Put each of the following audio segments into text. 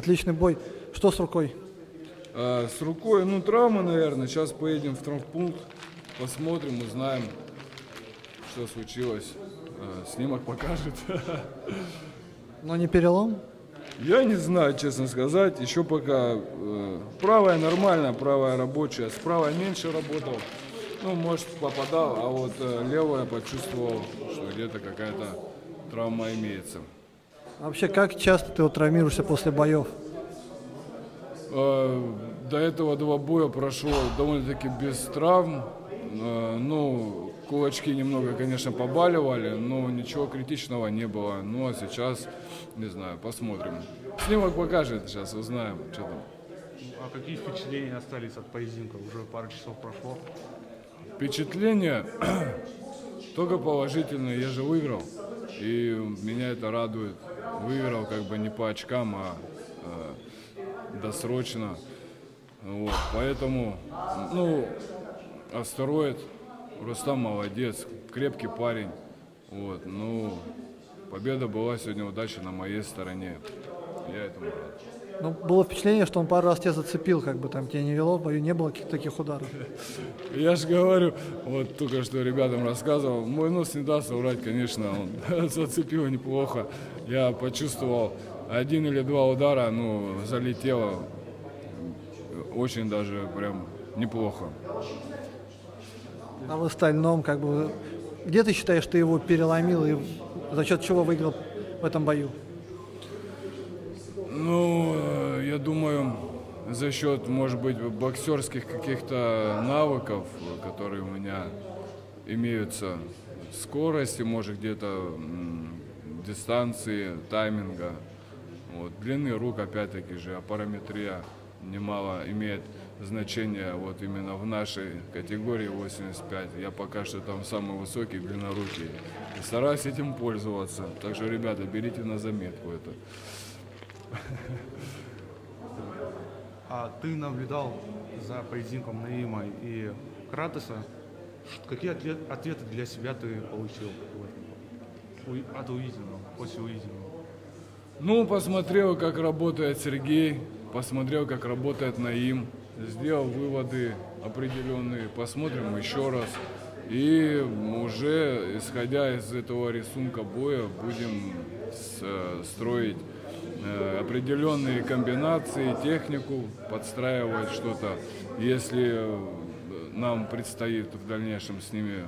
Отличный бой. Что с рукой? А, с рукой, ну, травма, наверное. Сейчас поедем в травмпункт, посмотрим, узнаем, что случилось. А, снимок покажет. Но не перелом? Я не знаю, честно сказать. Еще пока э, правая нормальная, правая рабочая. С правой меньше работал. Ну, может, попадал, а вот э, левая почувствовал, что где-то какая-то травма имеется. А вообще, как часто ты вот травмируешься после боев? Э, до этого два боя прошел довольно-таки без травм. Э, ну, кулачки немного, конечно, побаливали, но ничего критичного не было. Ну, а сейчас, не знаю, посмотрим. Снимок покажет, сейчас узнаем, что там. А какие впечатления остались от поединка? Уже пару часов прошло. Впечатления только положительные. Я же выиграл, и меня это радует. Выиграл как бы не по очкам, а э, досрочно. Вот, поэтому, ну, астероид, Рустам молодец, крепкий парень. Вот, ну, победа была сегодня удача на моей стороне. Я этому рад. Ну, было впечатление, что он пару раз тебя зацепил, как бы там тебя не вело, не было каких-то таких ударов. Я же говорю, вот только что ребятам рассказывал, мой нос не даст соврать, конечно, он зацепил неплохо. Я почувствовал один или два удара, ну, залетело очень даже прям неплохо. А в остальном, как бы, где ты считаешь, ты его переломил и за счет чего выиграл в этом бою? Ну, э, я думаю, за счет, может быть, боксерских каких-то навыков, которые у меня имеются, скорости, может, где-то дистанции, тайминга, вот, длины рук, опять-таки же, а параметрия немало имеет значение вот именно в нашей категории 85. Я пока что там самый высокий, длиннорукий. И стараюсь этим пользоваться. Так что, ребята, берите на заметку это. А ты наблюдал за поединком Наима и Кратеса. Какие ответы для себя ты получил от увиденного, после увиденного? Ну, посмотрел, как работает Сергей, посмотрел, как работает Наим, сделал выводы определенные, посмотрим еще раз. И уже, исходя из этого рисунка боя, будем строить Э, определенные комбинации, технику, подстраивать что-то. Если э, нам предстоит в дальнейшем с ними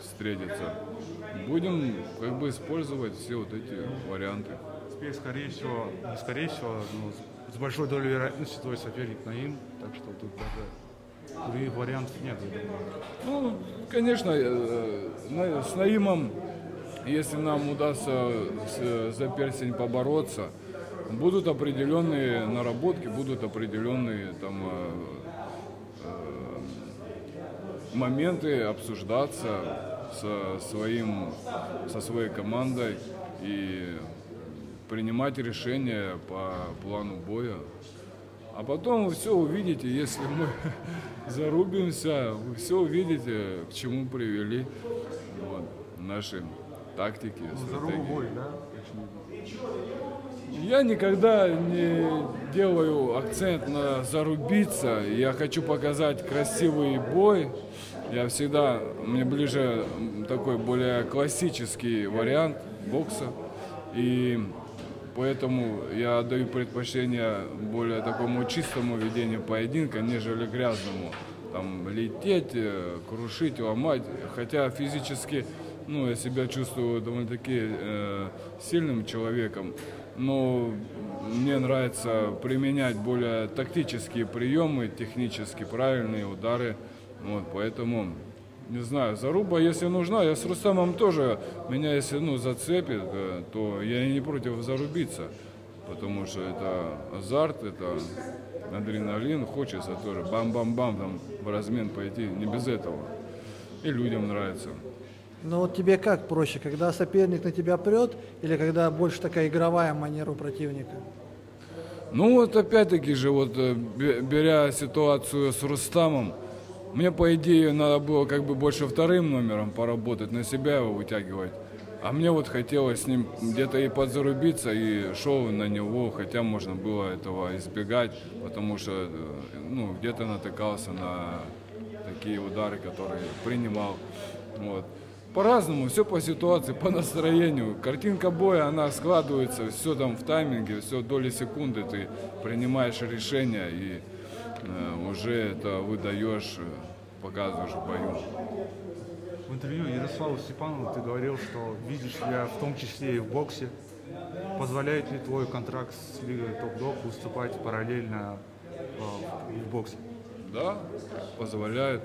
встретиться, будем как бы использовать все вот эти варианты. Теперь, скорее всего, не скорее всего, но с большой долей вероятности твой соперник Наим, так что тут даже других вариантов нет, я думаю. Ну, конечно, э, с Наимом, если нам удастся за персень побороться, будут определенные наработки, будут определенные там э, э, моменты обсуждаться со своим, со своей командой и принимать решения по плану боя. А потом вы все увидите, если мы зарубимся, вы все увидите, к чему привели вот, наши тактики, стратегии. бой, да? Я никогда не делаю акцент на зарубиться. Я хочу показать красивый бой. Я всегда, мне ближе такой более классический вариант бокса. И поэтому я даю предпочтение более такому чистому ведению поединка, нежели грязному. Там лететь, э, крушить, ломать. Хотя физически ну, я себя чувствую довольно-таки э, сильным человеком но мне нравится применять более тактические приемы, технически правильные удары. Вот, поэтому, не знаю, заруба, если нужна, я с Рустамом тоже, меня если ну, зацепит, э, то я не против зарубиться, потому что это азарт, это адреналин, хочется тоже бам-бам-бам там в размен пойти, не без этого. И людям нравится. Ну вот тебе как проще, когда соперник на тебя прет или когда больше такая игровая манера у противника? Ну вот опять-таки же, вот э, беря ситуацию с Рустамом, мне по идее надо было как бы больше вторым номером поработать, на себя его вытягивать. А мне вот хотелось с ним где-то и подзарубиться, и шел на него, хотя можно было этого избегать, потому что э, ну, где-то натыкался на такие удары, которые принимал. Вот. По-разному, все по ситуации, по настроению. Картинка боя, она складывается, все там в тайминге, все доли секунды ты принимаешь решение и э, уже это выдаешь, э, показываешь в бою. В интервью Ярославу Степанову ты говорил, что видишь себя в том числе и в боксе. Позволяет ли твой контракт с Лигой Топ-Дог выступать параллельно э, в боксе? Да, позволяет.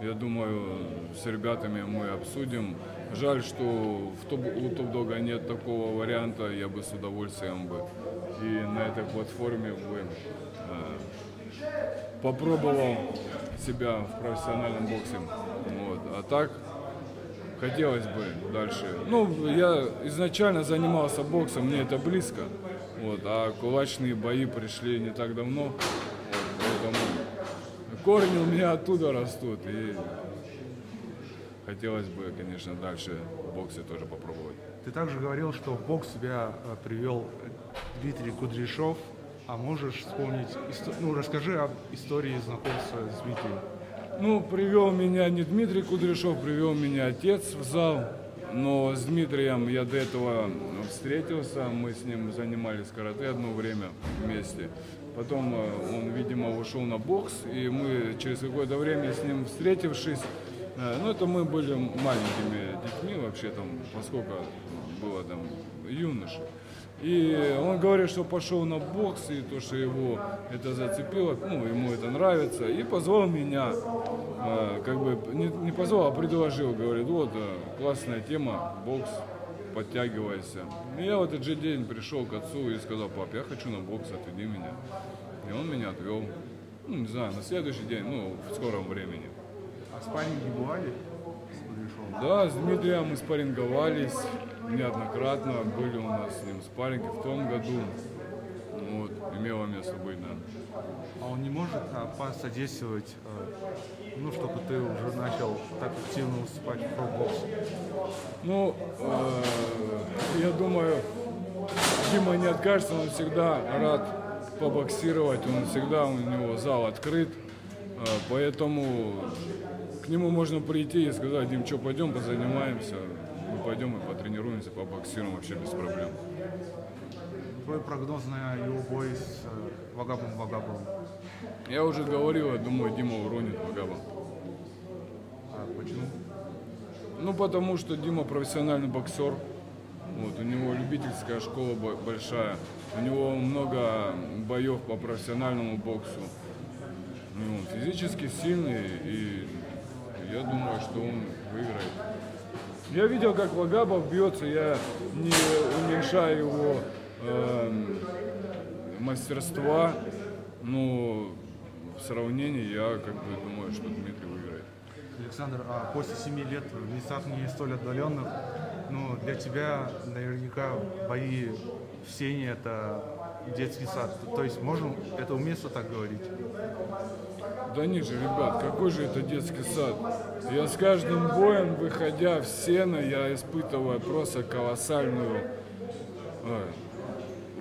Я думаю, с ребятами мы обсудим. Жаль, что в топ, у топ-дога нет такого варианта, я бы с удовольствием бы и на этой платформе бы э, попробовал себя в профессиональном боксе. Вот. А так хотелось бы дальше. Ну, я изначально занимался боксом, мне это близко. Вот, а кулачные бои пришли не так давно. Корни у меня оттуда растут. И хотелось бы, конечно, дальше в боксе тоже попробовать. Ты также говорил, что в бокс тебя э, привел Дмитрий Кудряшов. А можешь вспомнить, ну расскажи об истории знакомства с Дмитрием. Ну, привел меня не Дмитрий Кудряшов, привел меня отец в зал. Но с Дмитрием я до этого встретился, мы с ним занимались карате одно время вместе. Потом э, он, видимо, ушел на бокс, и мы через какое-то время с ним встретившись, э, ну это мы были маленькими детьми вообще там, поскольку было там юноши. И он говорит, что пошел на бокс, и то, что его это зацепило, ну, ему это нравится, и позвал меня, э, как бы, не, не позвал, а предложил, говорит, вот, классная тема, бокс, подтягивайся. И я в этот же день пришел к отцу и сказал, пап, я хочу на бокс, отведи меня. И он меня отвел, ну, не знаю, на следующий день, ну, в скором времени. А спарринги бывали? Да, с Дмитрием мы спарринговались неоднократно, были у нас с ним спарринги в том году. Ну Вот, имело место быть, да. А он не может а, посодействовать, э, ну, чтобы ты уже начал так активно выступать в пробоксе? Ну, э, я думаю, Дима не откажется, он всегда рад побоксировать, он всегда, у него зал открыт, э, поэтому к нему можно прийти и сказать, Дим, что, пойдем позанимаемся, мы пойдем и потренируемся, побоксируем вообще без проблем. Твой прогноз на его бой с э, Вагабом Вагабовым? Я уже говорил, я думаю, Дима уронит Магаба. А почему? Ну, потому что Дима профессиональный боксер. Вот, у него любительская школа бо- большая. У него много боев по профессиональному боксу. Ну, физически сильный, и я думаю, что он выиграет. Я видел, как Вагабов бьется, я не уменьшаю его эм, мастерства, но в сравнении я как бы думаю, что Дмитрий выиграет. Александр, а после семи лет в местах не столь отдаленных, ну, для тебя наверняка бои в Сене – это детский сад. То есть можем это уместно так говорить? Да не же, ребят, какой же это детский сад? Я с каждым боем, выходя в сено, я испытываю просто колоссальную э,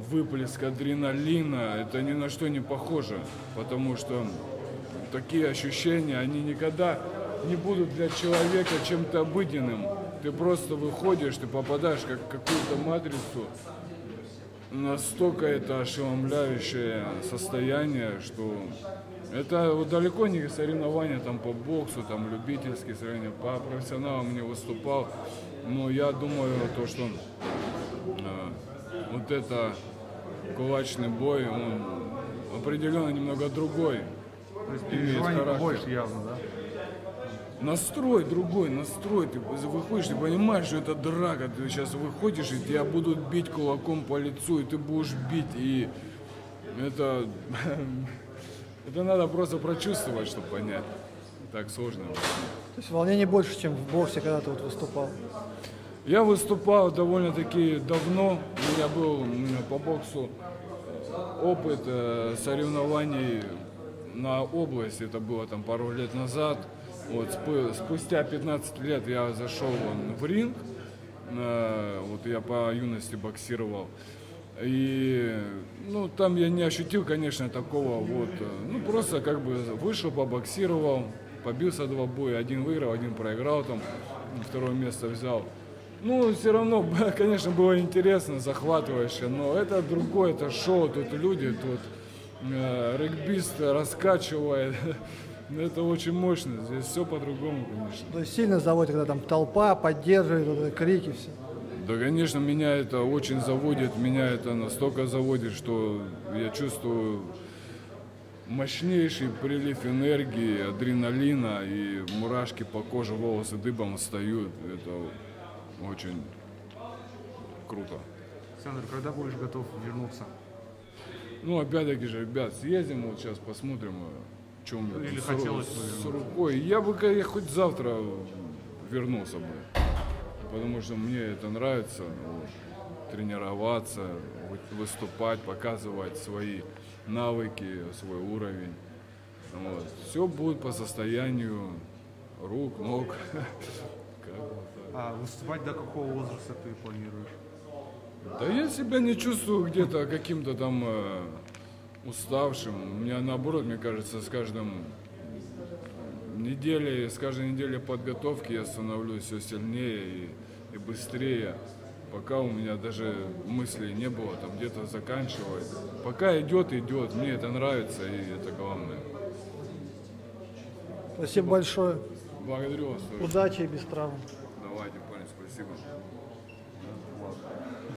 выплеск адреналина. Это ни на что не похоже, потому что такие ощущения, они никогда не будут для человека чем-то обыденным. Ты просто выходишь, ты попадаешь как в какую-то матрицу, настолько это ошеломляющее состояние, что это вот далеко не соревнования там по боксу, там любительские соревнования, по профессионалам не выступал, но я думаю то, что э, вот это кулачный бой, он определенно немного другой. То есть переживаний побольше явно, да? Настрой другой, настрой. Ты выходишь, ты понимаешь, что это драка. Ты сейчас выходишь, и тебя будут бить кулаком по лицу, и ты будешь бить. И это, это надо просто прочувствовать, чтобы понять. Так сложно. То есть волнений больше, чем в боксе, когда ты вот выступал. Я выступал довольно-таки давно. У меня был по боксу опыт э, соревнований на область. Это было там пару лет назад. Вот спустя 15 лет я зашел в ринг. Э, Вот я по юности боксировал. И ну, там я не ощутил, конечно, такого вот. э, Ну, просто как бы вышел, побоксировал, побился два боя. Один выиграл, один проиграл, там второе место взял. Ну, все равно, конечно, было интересно, захватывающе, но это другое, это шоу, тут люди, тут э, регбист раскачивает. Это очень мощно, здесь все по-другому, конечно. То есть сильно заводит, когда там толпа поддерживает, вот крики все. Да, конечно, меня это очень заводит, меня это настолько заводит, что я чувствую мощнейший прилив энергии, адреналина, и мурашки по коже, волосы дыбом встают. Это очень круто. Александр, когда будешь готов вернуться? Ну, опять-таки же, ребят, съездим, вот сейчас посмотрим, там или с хотелось бы с вернуться. рукой. Я бы я хоть завтра вернулся бы, потому что мне это нравится, вот, тренироваться, вы- выступать, показывать свои навыки, свой уровень. Вот. Все будет по состоянию рук, ног. А выступать до какого возраста ты планируешь? Да я себя не чувствую где-то каким-то там э, уставшим. У меня наоборот, мне кажется, с каждым неделей, с каждой неделей подготовки я становлюсь все сильнее и, и быстрее. Пока у меня даже мыслей не было там где-то заканчивать. Пока идет, идет. Мне это нравится и это главное. Спасибо большое. Благодарю вас. тоже. Удачи и без травм. Давайте, парень, спасибо.